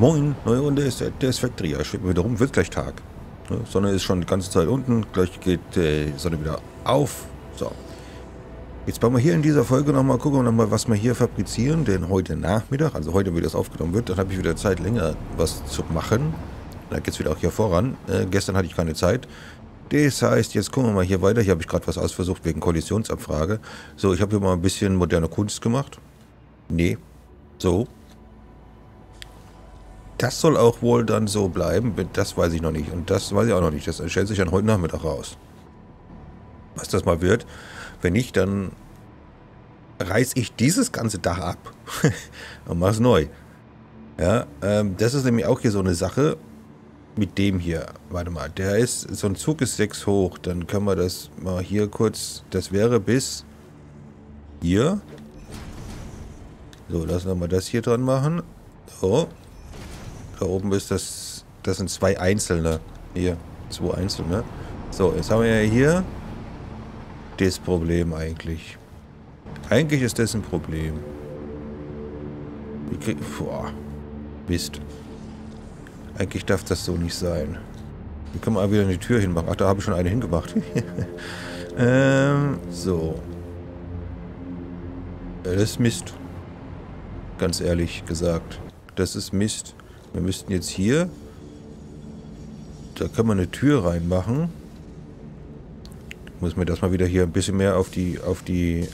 Moin, neue Runde ist der ist Factory. Ja, schwebt wieder rum, wird gleich Tag. Ne? Sonne ist schon die ganze Zeit unten, gleich geht äh, die Sonne wieder auf. So. Jetzt wollen wir hier in dieser Folge nochmal gucken, noch mal, was wir hier fabrizieren, denn heute Nachmittag, also heute, wie das aufgenommen wird, dann habe ich wieder Zeit, länger was zu machen. Da geht es wieder auch hier voran. Äh, gestern hatte ich keine Zeit. Das heißt, jetzt gucken wir mal hier weiter. Hier habe ich gerade was ausversucht wegen Kollisionsabfrage. So, ich habe hier mal ein bisschen moderne Kunst gemacht. Nee. So. Das soll auch wohl dann so bleiben. Das weiß ich noch nicht. Und das weiß ich auch noch nicht. Das stellt sich dann heute Nachmittag raus. Was das mal wird. Wenn nicht, dann reiße ich dieses ganze Dach ab und mache es neu. Ja, ähm, das ist nämlich auch hier so eine Sache mit dem hier. Warte mal, der ist, so ein Zug ist 6 hoch. Dann können wir das mal hier kurz, das wäre bis hier. So, lassen wir mal das hier dran machen. So. Da oben ist das, das sind zwei einzelne. Hier, zwei einzelne. So, jetzt haben wir ja hier das Problem eigentlich. Eigentlich ist das ein Problem. Ich krieg, boah, Mist. Eigentlich darf das so nicht sein. Hier können wir wieder eine Tür hinmachen. Ach, da habe ich schon eine hingemacht. ähm, so. Das ist Mist. Ganz ehrlich gesagt. Das ist Mist. Wir müssten jetzt hier... Da können wir eine Tür reinmachen. Muss mir das mal wieder hier ein bisschen mehr auf die, auf die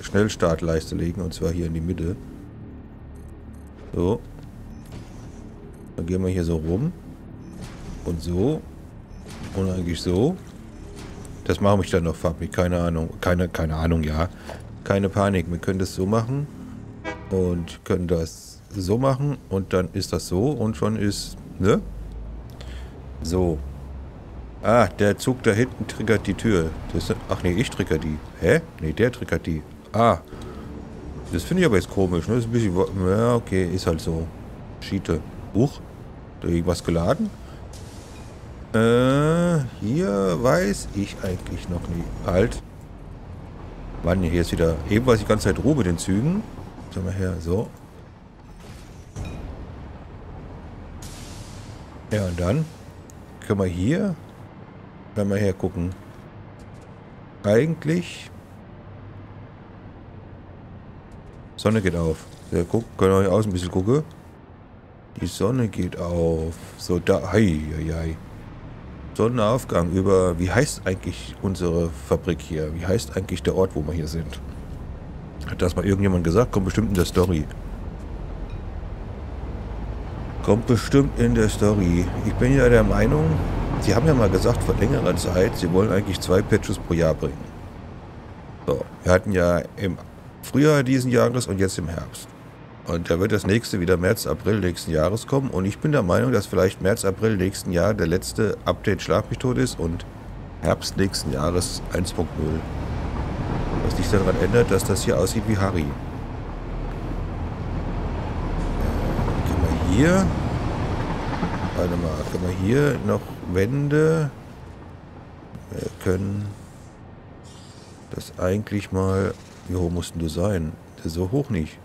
Schnellstartleiste legen. Und zwar hier in die Mitte. So. Dann gehen wir hier so rum. Und so. Und eigentlich so. Das mache ich dann noch farbig. Keine Ahnung. Keine, keine Ahnung, ja. Keine Panik. Wir können das so machen. Und können das so machen. Und dann ist das so. Und schon ist... Ne? So. Ah, der Zug da hinten triggert die Tür. Das, ach nee, ich trigger die. Hä? Nee, der triggert die. Ah. Das finde ich aber jetzt komisch. Ne? Das ist ein bisschen... Ja, okay. Ist halt so. Schiete. Huch irgendwas geladen? Äh, hier weiß ich eigentlich noch nie. Halt. Mann, hier ist wieder... Eben war ich die ganze Zeit Ruhe mit den Zügen. Sag mal her, so. Ja, und dann können wir hier, wir hergucken, eigentlich... Sonne geht auf. Ja, guck, können wir hier außen ein bisschen gucken. Die Sonne geht auf. So, da. Hei, hei, hei. Sonnenaufgang über. Wie heißt eigentlich unsere Fabrik hier? Wie heißt eigentlich der Ort, wo wir hier sind? Hat das mal irgendjemand gesagt? Kommt bestimmt in der Story. Kommt bestimmt in der Story. Ich bin ja der Meinung, Sie haben ja mal gesagt vor längerer Zeit, Sie wollen eigentlich zwei Patches pro Jahr bringen. So, wir hatten ja im Frühjahr diesen Jahres und jetzt im Herbst. Und da wird das nächste wieder März, April nächsten Jahres kommen. Und ich bin der Meinung, dass vielleicht März, April nächsten Jahr der letzte Update Schlag tot ist und Herbst nächsten Jahres 1.0. Was nicht daran ändert, dass das hier aussieht wie Harry. Äh, können wir hier... Warte mal, können wir hier noch Wände... Wir können das eigentlich mal... Wie hoch mussten du sein? So hoch nicht.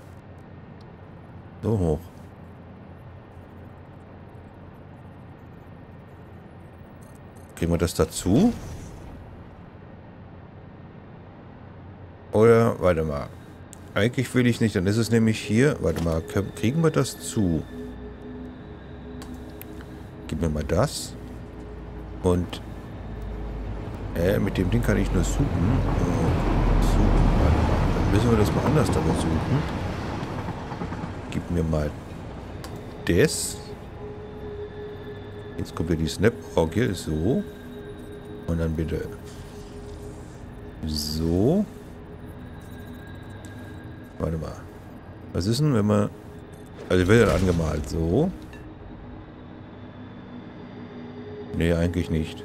So hoch. Kriegen wir das dazu? Oder, warte mal. Eigentlich will ich nicht, dann ist es nämlich hier. Warte mal, kriegen wir das zu? Gib mir mal das. Und äh, mit dem Ding kann ich nur suchen. Äh, suchen. Dann müssen wir das mal anders da suchen gib mir mal das. Jetzt kommt hier die Snap-Orgel. So. Und dann bitte so. Warte mal. Was ist denn, wenn man... Also wird dann angemalt. So. Nee, eigentlich nicht.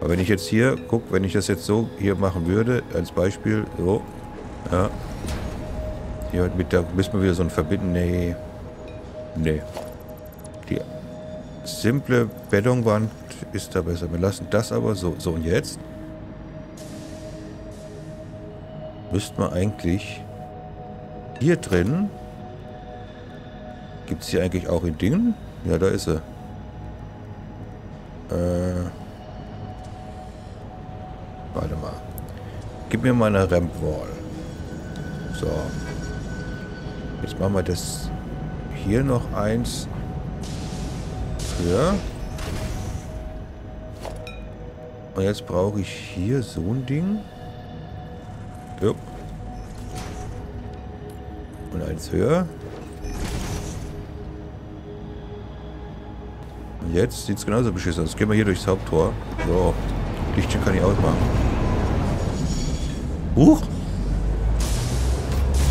Aber wenn ich jetzt hier, guck, wenn ich das jetzt so hier machen würde, als Beispiel, so, ja, hier mit der müssen wir wieder so ein Verbinden. Nee. Nee. Die simple Betonwand ist da besser. Wir lassen das aber so. So, und jetzt? Müsste man eigentlich hier drin Gibt es hier eigentlich auch in Dingen? Ja, da ist sie. Gib mir mal eine Ramp Wall. So. Jetzt machen wir das hier noch eins höher. Und jetzt brauche ich hier so ein Ding. Jupp. Und eins höher. Und jetzt sieht es genauso beschissen aus. Gehen wir hier durchs Haupttor. So. Lichtchen kann ich ausmachen. Huch!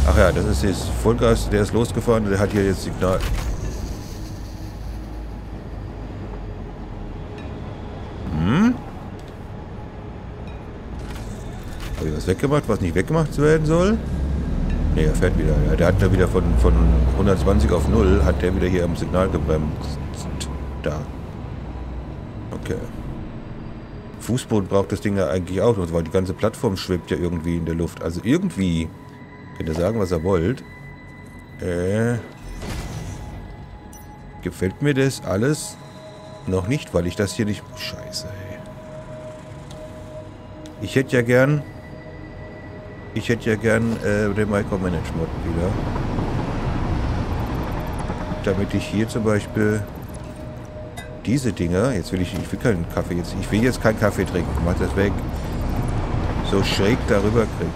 Ach ja, das ist jetzt Vollgas, der ist losgefahren, der hat hier jetzt Signal. Hm? Habe ich was weggemacht, was nicht weggemacht werden soll? Ne, er fährt wieder. Ja, der hat da wieder von, von 120 auf 0, hat der wieder hier am Signal gebremst. Da. Okay. Fußboden braucht das Ding ja eigentlich auch noch, weil die ganze Plattform schwebt ja irgendwie in der Luft. Also irgendwie, könnt ihr sagen, was ihr wollt. Äh, gefällt mir das alles noch nicht, weil ich das hier nicht... Scheiße, ey. Ich hätte ja gern... Ich hätte ja gern äh, den Micromanagement wieder. Damit ich hier zum Beispiel diese Dinger, jetzt will ich, ich will keinen Kaffee jetzt, ich will jetzt keinen Kaffee trinken, mach das weg, so schräg darüber krieg.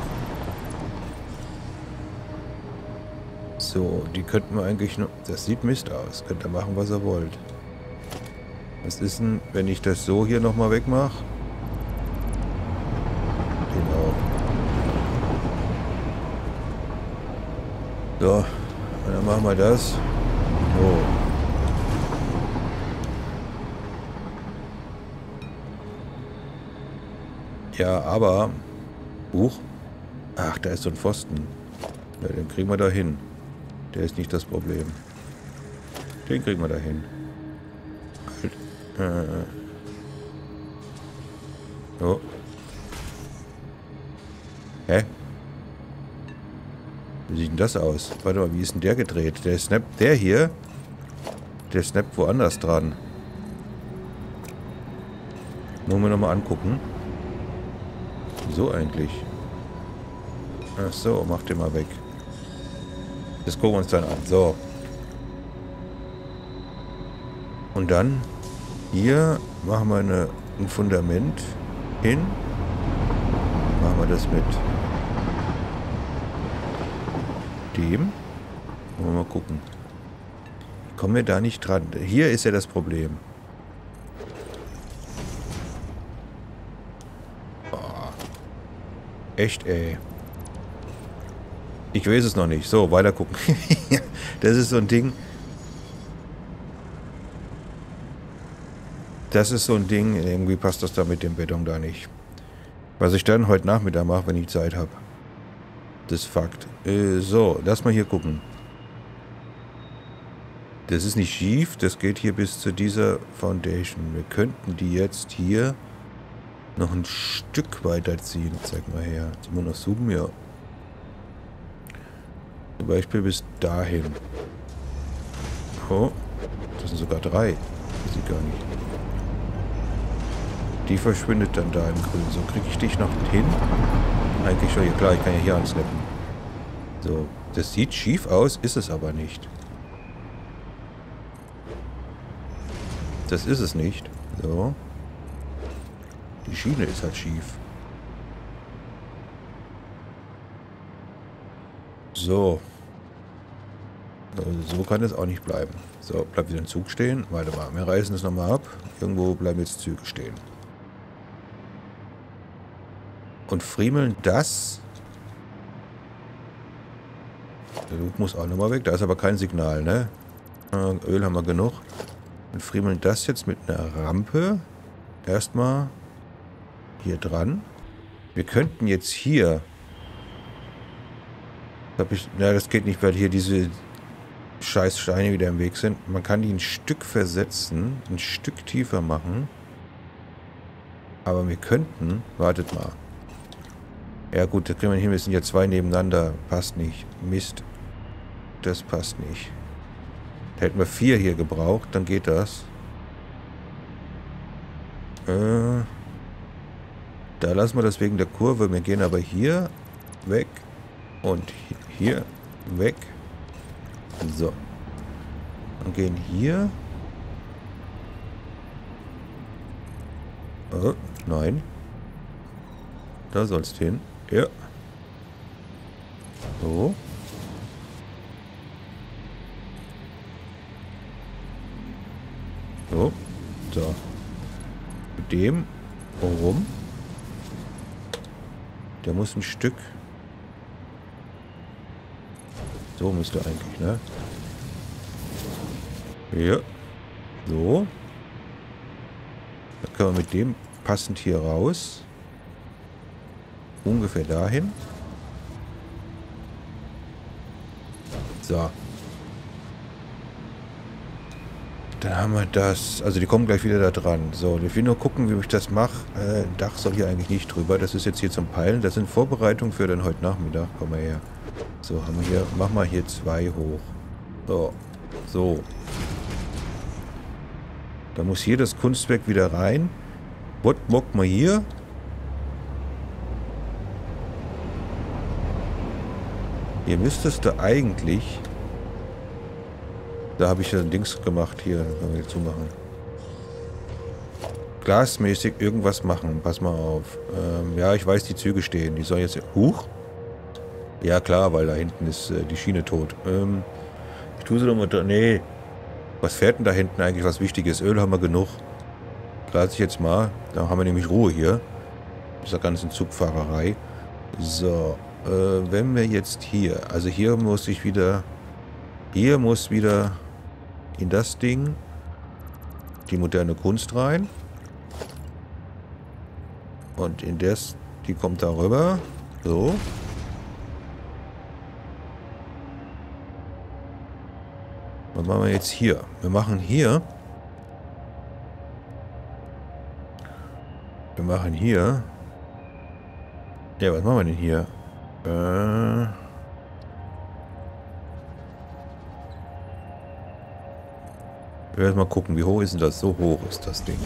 So, die könnten wir eigentlich nur, das sieht Mist aus, könnt ihr machen, was ihr wollt. Was ist denn, wenn ich das so hier nochmal wegmache? Genau. So, dann machen wir das. So. Ja, aber... Huch. Ach, da ist so ein Pfosten. Ja, den kriegen wir da hin. Der ist nicht das Problem. Den kriegen wir da hin. Halt. Äh. So. Hä? Wie sieht denn das aus? Warte mal, wie ist denn der gedreht? Der snappt, der hier, der snappt woanders dran. Wollen wir nochmal angucken. Wieso eigentlich? Ach so, mach den mal weg. Das gucken wir uns dann an. So. Und dann hier machen wir eine, ein Fundament hin. Machen wir das mit dem. Wollen wir mal gucken. Kommen wir da nicht dran. Hier ist ja das Problem. Echt, ey. Ich weiß es noch nicht. So, weiter gucken. das ist so ein Ding. Das ist so ein Ding. Irgendwie passt das da mit dem Beton da nicht. Was ich dann heute Nachmittag mache, wenn ich Zeit habe. Das ist Fakt. Äh, so, lass mal hier gucken. Das ist nicht schief. Das geht hier bis zu dieser Foundation. Wir könnten die jetzt hier noch ein Stück weiter ziehen. Zeig mal her. Jetzt immer ja. Zum Beispiel bis dahin. Oh, das sind sogar drei. Das sieht gar nicht. Die verschwindet dann da im Grün. So kriege ich dich noch hin. Eigentlich schon, ja klar, ich kann ja hier ansnappen. So, das sieht schief aus, ist es aber nicht. Das ist es nicht. So. Die Schiene ist halt schief. So. Also so kann es auch nicht bleiben. So, bleibt wieder ein Zug stehen. Warte mal, wir reißen es nochmal ab. Irgendwo bleiben jetzt Züge stehen. Und friemeln das. Der Loop muss auch nochmal weg. Da ist aber kein Signal, ne? Öl haben wir genug. Und friemeln das jetzt mit einer Rampe. Erstmal hier dran. Wir könnten jetzt hier... Hab ich, na, das geht nicht, weil hier diese scheiß Steine wieder im Weg sind. Man kann die ein Stück versetzen, ein Stück tiefer machen. Aber wir könnten... Wartet mal. Ja gut, das kriegen wir hin. Wir sind ja zwei nebeneinander. Passt nicht. Mist. Das passt nicht. Da hätten wir vier hier gebraucht, dann geht das. Äh, da lassen wir das wegen der Kurve. Wir gehen aber hier weg und hier weg. So. Und gehen hier. Oh, nein. Da sollst hin. Ja. So. So. So. Mit dem rum. Der muss ein Stück... So müsste eigentlich, ne? Ja. So. Dann können wir mit dem passend hier raus. Ungefähr dahin. So. Dann haben wir das. Also die kommen gleich wieder da dran. So, ich will nur gucken, wie ich das mache. Äh, Dach soll hier eigentlich nicht drüber. Das ist jetzt hier zum Peilen. Das sind Vorbereitungen für dann heute Nachmittag. Komm mal her. So, haben wir hier. Mach mal hier zwei hoch. So. So. Da muss hier das Kunstwerk wieder rein. Was mock mal hier? Hier müsstest du eigentlich... Da habe ich ja ein Dings gemacht. Hier, können wir zumachen. Glasmäßig irgendwas machen. Pass mal auf. Ähm, ja, ich weiß, die Züge stehen. Die sollen jetzt... Huch? Ja, klar, weil da hinten ist äh, die Schiene tot. Ähm, ich tue sie doch mal... Nee. Was fährt denn da hinten eigentlich was Wichtiges? Öl haben wir genug. Glase ich jetzt mal. Da haben wir nämlich Ruhe hier. Dieser ganzen Zugfahrerei. So. Äh, wenn wir jetzt hier... Also hier muss ich wieder... Hier muss wieder in das Ding die moderne Kunst rein. Und in das, die kommt darüber. So. Was machen wir jetzt hier? Wir machen hier. Wir machen hier. Ja, was machen wir denn hier? Äh. Wir werden mal gucken, wie hoch ist denn das? So hoch ist das Ding.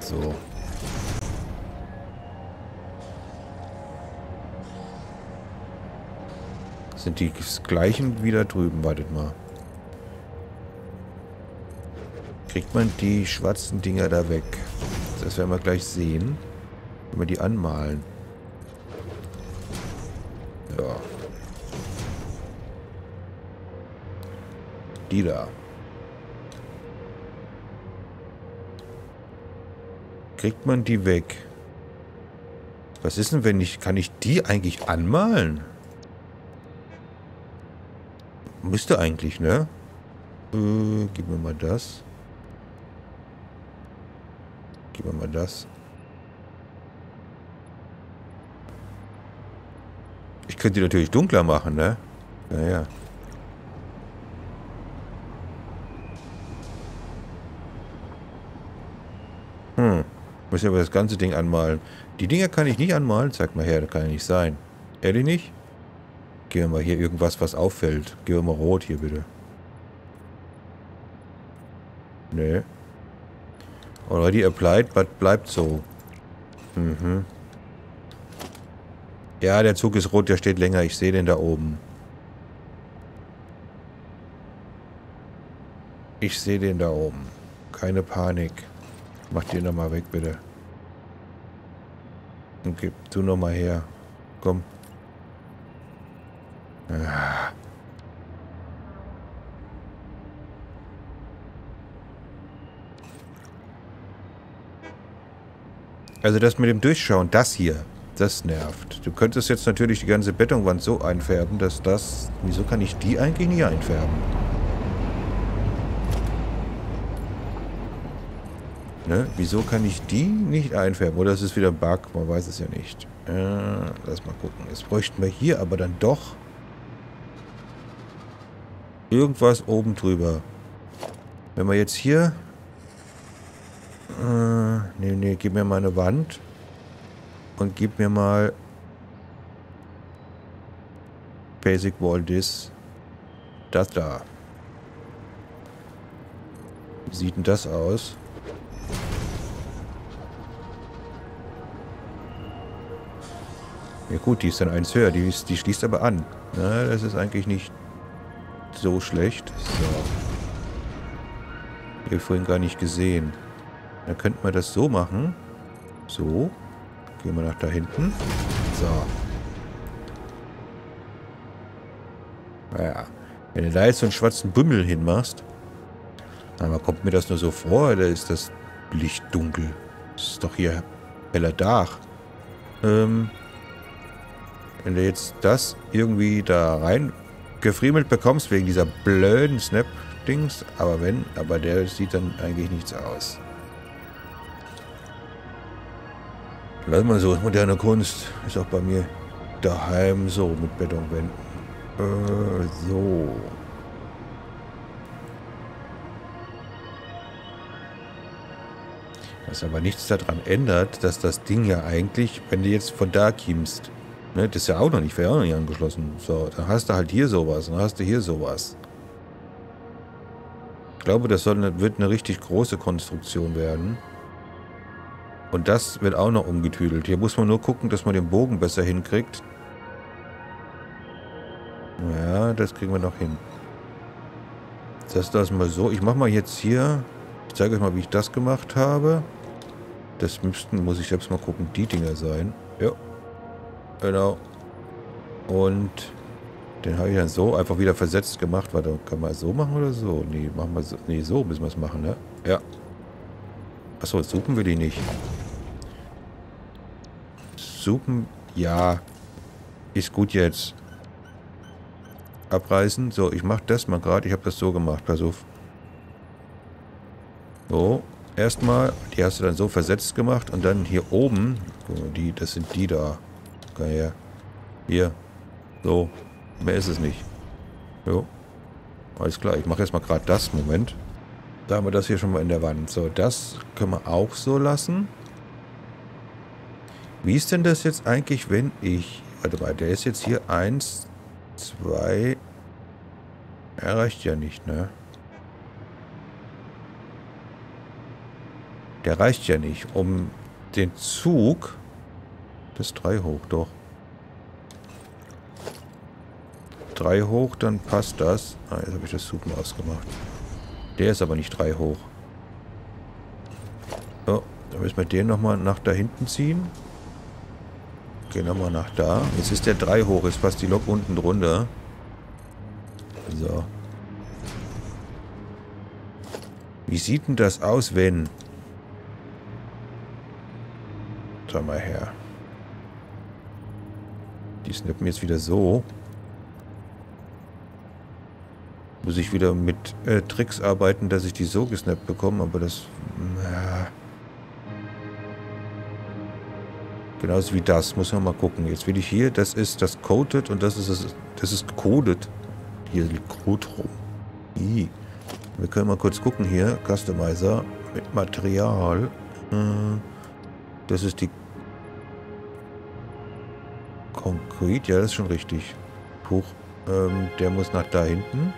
So. Sind die gleichen wieder drüben? Wartet mal. Kriegt man die schwarzen Dinger da weg? Das werden wir gleich sehen. Wenn wir die anmalen. Ja. Die da. Kriegt man die weg? Was ist denn, wenn ich... Kann ich die eigentlich anmalen? Müsste eigentlich, ne? Äh, gib mir mal das. Gib mir mal das. Ich könnte die natürlich dunkler machen, ne? Naja. Hm. Müssen wir das ganze Ding anmalen. Die Dinger kann ich nicht anmalen. Zeig mal her, das kann ja nicht sein. Ehrlich nicht? Gehen wir mal hier irgendwas, was auffällt. Gehen wir mal rot hier, bitte. Nee. Already applied, but bleibt so. Mhm. Ja, der Zug ist rot, der steht länger. Ich sehe den da oben. Ich sehe den da oben. Keine Panik. Mach den nochmal weg, bitte. Und gib du nochmal her. Komm. Ah. Also das mit dem Durchschauen, das hier, das nervt. Du könntest jetzt natürlich die ganze Betonwand so einfärben, dass das... Wieso kann ich die eigentlich nie einfärben? Ne? Wieso kann ich die nicht einfärben? Oder ist es wieder ein Bug? Man weiß es ja nicht. Äh, lass mal gucken. Jetzt bräuchten wir hier aber dann doch irgendwas oben drüber. Wenn wir jetzt hier... Äh, nee, nee, gib mir mal eine Wand. Und gib mir mal... Basic Wall Dis. Das da. Wie sieht denn das aus? Ja gut, die ist dann eins höher. Die, ist, die schließt aber an. Na, das ist eigentlich nicht so schlecht. So. Ich vorhin gar nicht gesehen. Dann könnte man das so machen. So. Gehen wir nach da hinten. So. Naja. Wenn du da jetzt so einen schwarzen Bümmel hinmachst, dann kommt mir das nur so vor, da ist das Licht dunkel. Das ist doch hier heller Dach. Ähm, wenn du jetzt das irgendwie da rein gefriemelt bekommst, wegen dieser blöden Snap-Dings, aber wenn, aber der sieht dann eigentlich nichts aus. Lass mal so, moderne Kunst ist auch bei mir daheim so mit Betonwänden. Äh, so. Was aber nichts daran ändert, dass das Ding ja eigentlich, wenn du jetzt von da kiemst, ne, das ist ja auch noch nicht, wäre auch noch nicht angeschlossen. So, dann hast du halt hier sowas, dann hast du hier sowas. Ich glaube, das soll wird eine richtig große Konstruktion werden. Und das wird auch noch umgetüdelt. Hier muss man nur gucken, dass man den Bogen besser hinkriegt. Ja, das kriegen wir noch hin. Das lassen wir so. Ich mache mal jetzt hier... Ich zeige euch mal, wie ich das gemacht habe. Das müssten, muss ich selbst mal gucken, die Dinger sein. Ja. Genau. Und den habe ich dann so einfach wieder versetzt gemacht. Warte, kann man so machen oder so? Nee, machen wir so. Nee, so müssen wir es machen, ne? Ja. Achso, suchen wir die nicht. Suchen, ja. Ist gut jetzt abreißen. So, ich mache das mal gerade. Ich habe das so gemacht. Pass auf. So, erstmal. Die hast du dann so versetzt gemacht. Und dann hier oben. Die, das sind die da. Komm her. Hier. So. Mehr ist es nicht. Jo. Alles klar. Ich mache jetzt mal gerade das. Moment. Da haben wir das hier schon mal in der Wand. So, das können wir auch so lassen. Wie ist denn das jetzt eigentlich, wenn ich... Warte mal, der ist jetzt hier 1, Zwei. Er reicht ja nicht, ne? Der reicht ja nicht, um den Zug... Das drei hoch, doch. Drei hoch, dann passt das. Ah, jetzt habe ich das mal ausgemacht. Der ist aber nicht drei hoch. So, dann müssen wir den nochmal nach da hinten ziehen. Gehen wir mal nach da. Jetzt ist der 3 hoch, jetzt passt die Lok unten drunter. So. Wie sieht denn das aus, wenn... Schau mal her. Die snappen jetzt wieder so. Muss ich wieder mit äh, Tricks arbeiten, dass ich die so gesnappt bekomme, aber das... Ja. Genauso wie das. Muss man mal gucken. Jetzt will ich hier, das ist das Coded und das ist das, das ist coded. Hier liegt Code rum. I. Wir können mal kurz gucken hier. Customizer mit Material. Äh, das ist die Konkret. Ja, das ist schon richtig. Hoch. Ähm, der muss nach da hinten.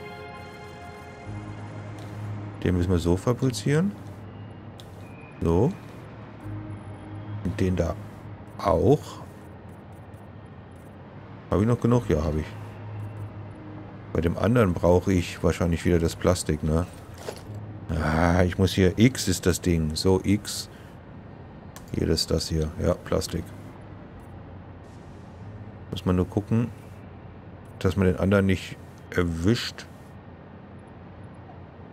Den müssen wir so fabrizieren. So. Und den da auch. Habe ich noch genug? Ja, habe ich. Bei dem anderen brauche ich wahrscheinlich wieder das Plastik, ne? Ah, ich muss hier... X ist das Ding. So, X. Hier ist das hier. Ja, Plastik. Muss man nur gucken, dass man den anderen nicht erwischt.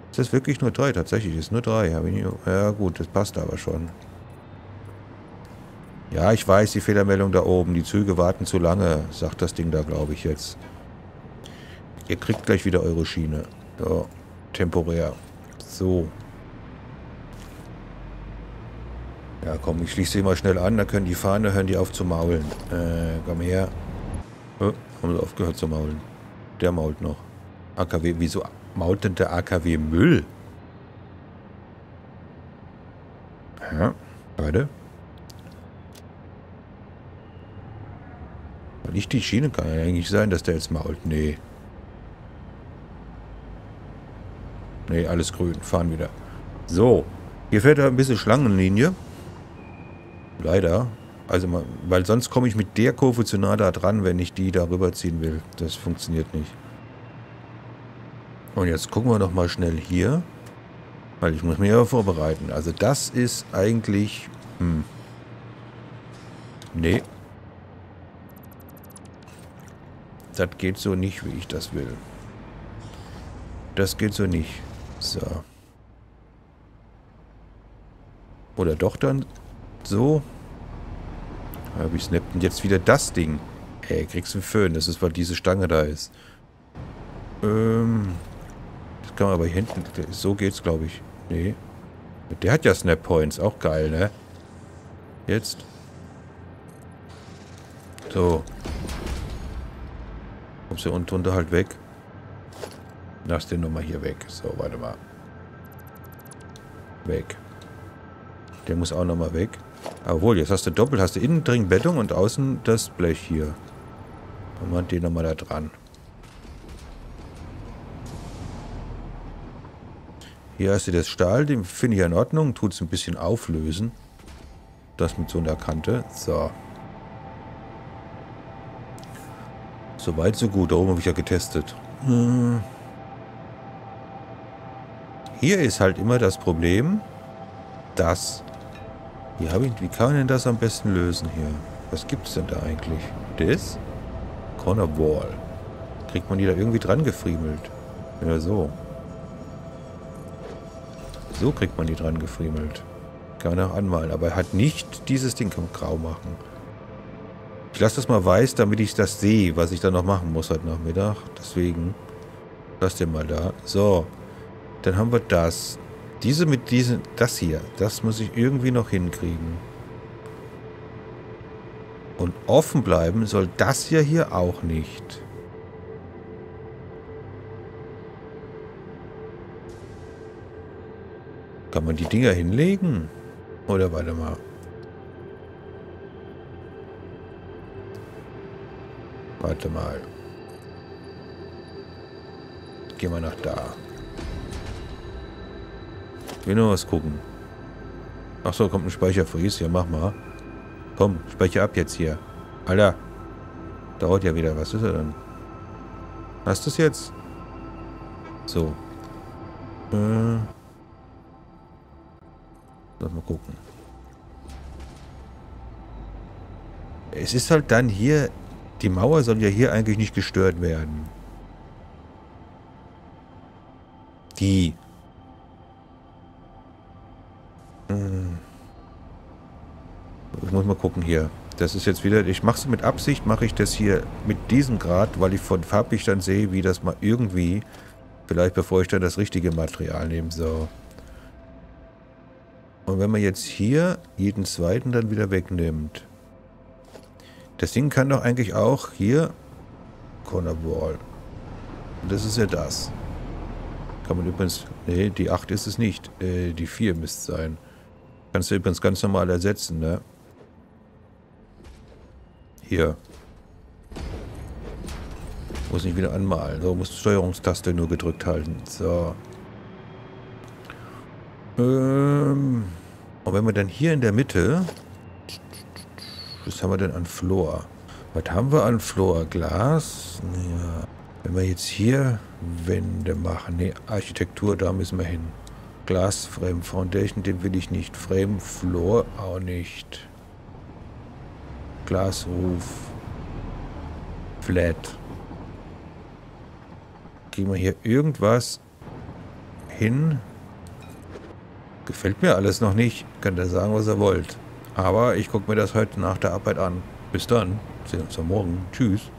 Ist das wirklich nur drei? Tatsächlich ist nur drei. Ja gut, das passt aber schon. Ja, ich weiß, die Fehlermeldung da oben. Die Züge warten zu lange, sagt das Ding da, glaube ich, jetzt. Ihr kriegt gleich wieder eure Schiene. So, temporär. So. Ja, komm, ich schließe sie mal schnell an, da können die fahren, da hören die auf zu maulen. Äh, komm her. Oh, haben sie aufgehört zu maulen. Der mault noch. AKW, wieso mault denn der AKW Müll? Ja, beide. Nicht die Schiene kann ja eigentlich sein, dass der jetzt mault. Nee. Nee, alles grün. Fahren wieder. So, hier fährt er ein bisschen Schlangenlinie. Leider. Also, weil sonst komme ich mit der Kurve zu nah da dran, wenn ich die da rüberziehen will. Das funktioniert nicht. Und jetzt gucken wir noch mal schnell hier. Weil ich muss mich ja vorbereiten. Also das ist eigentlich... Hm. Nee. Das geht so nicht, wie ich das will. Das geht so nicht. So. Oder doch dann so. Wie snappt denn jetzt wieder das Ding? Ey, kriegst du einen Föhn. Das ist, weil diese Stange da ist. Ähm. Das kann man aber hinten... So geht's, glaube ich. Nee. Der hat ja Snap Points. Auch geil, ne? Jetzt. So. Kommst du unten drunter halt weg. Lass den nochmal hier weg. So, warte mal. Weg. Der muss auch nochmal weg. Obwohl, jetzt hast du doppelt. Hast du innen drin Bettung und außen das Blech hier. Machen den nochmal da dran. Hier hast du das Stahl, den finde ich in Ordnung. Tut es ein bisschen auflösen. Das mit so einer Kante. So. Soweit, so gut. Da oben habe ich ja getestet. Hm. Hier ist halt immer das Problem, dass... Habe ich, wie kann man denn das am besten lösen hier? Was gibt es denn da eigentlich? Das? Corner Wall. Kriegt man die da irgendwie dran gefriemelt? Ja, so. So kriegt man die dran gefriemelt. Kann man auch anmalen. Aber er hat nicht dieses Ding grau machen. Ich lasse das mal weiß, damit ich das sehe, was ich da noch machen muss heute Nachmittag. Deswegen. Lass den mal da. So. Dann haben wir das. Diese mit diesen, das hier, das muss ich irgendwie noch hinkriegen. Und offen bleiben soll das hier hier auch nicht. Kann man die Dinger hinlegen? Oder warte mal. Warte mal. Gehen wir nach da. Ich will nur was gucken. Achso, kommt ein Speicherfries. Ja, mach mal. Komm, speicher ab jetzt hier. Alter. Dauert ja wieder. Was ist er denn? Hast du es jetzt? So. Äh. Lass mal gucken. Es ist halt dann hier... Die Mauer soll ja hier eigentlich nicht gestört werden. Die... muss mal gucken hier. Das ist jetzt wieder... Ich mache es mit Absicht, mache ich das hier mit diesem Grad, weil ich von farblich dann sehe, wie das mal irgendwie... Vielleicht bevor ich dann das richtige Material nehme. So. Und wenn man jetzt hier jeden zweiten dann wieder wegnimmt. Das Ding kann doch eigentlich auch hier Corner Wall. Und das ist ja das. Kann man übrigens... Nee, die 8 ist es nicht. Äh, die 4 müsste sein. Kannst du übrigens ganz normal ersetzen, ne? Hier. Muss nicht wieder anmalen. So, muss die Steuerungstaste nur gedrückt halten. So. Ähm... Und wenn wir dann hier in der Mitte... Was haben wir denn an Flor? Was haben wir an Flor? Glas? Ja. Wenn wir jetzt hier Wände machen. Ne, Architektur, da müssen wir hin. Glas Frame Foundation, den will ich nicht. Frame Floor auch nicht. Glasroof. Flat. Kriegen wir hier irgendwas hin? Gefällt mir alles noch nicht. Könnt ihr sagen, was ihr wollt. Aber ich gucke mir das heute nach der Arbeit an. Bis dann. Sehen uns am Morgen. Tschüss.